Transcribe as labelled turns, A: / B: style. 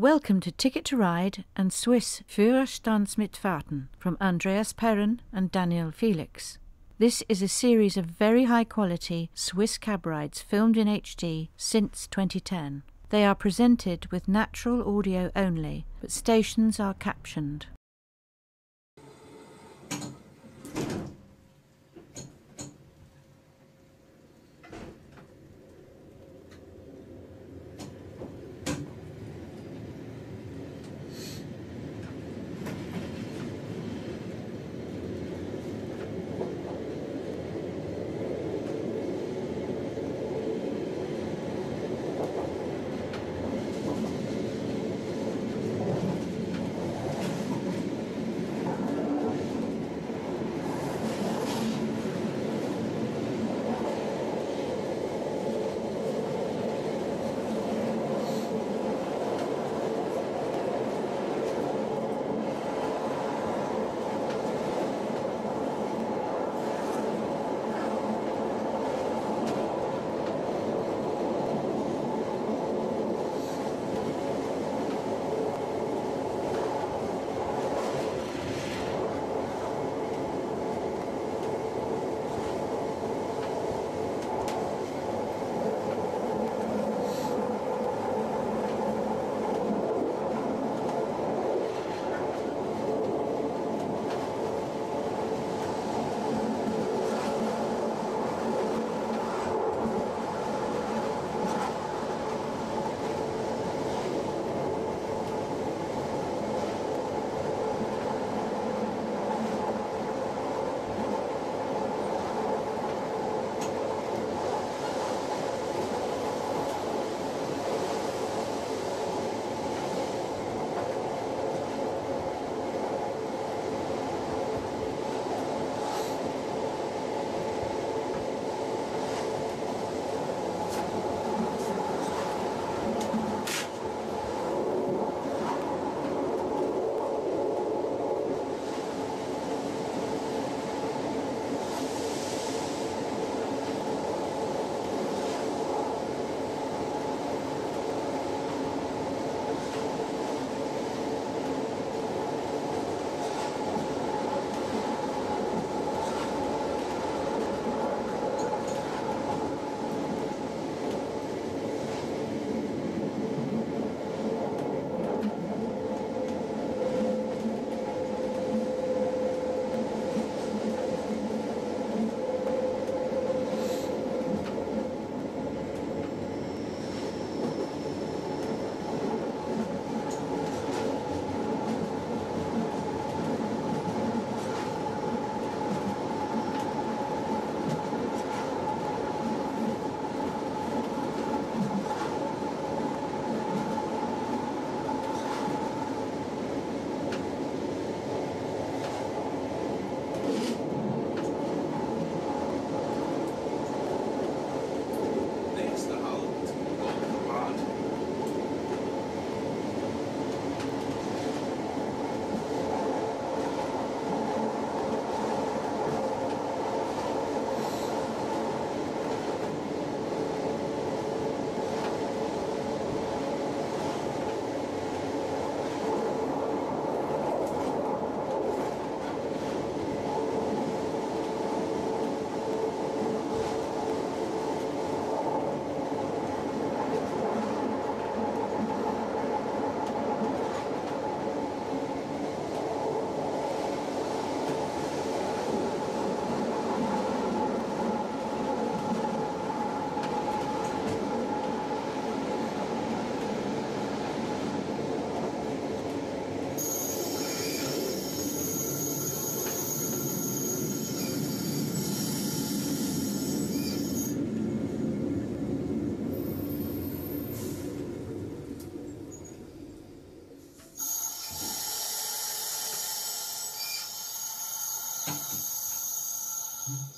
A: Welcome to Ticket to Ride and Swiss Führerstandsmitfahrten from Andreas Perren and Daniel Felix. This is a series of very high quality Swiss cab rides filmed in HD since 2010. They are presented with natural audio only, but stations are captioned. Mm-hmm.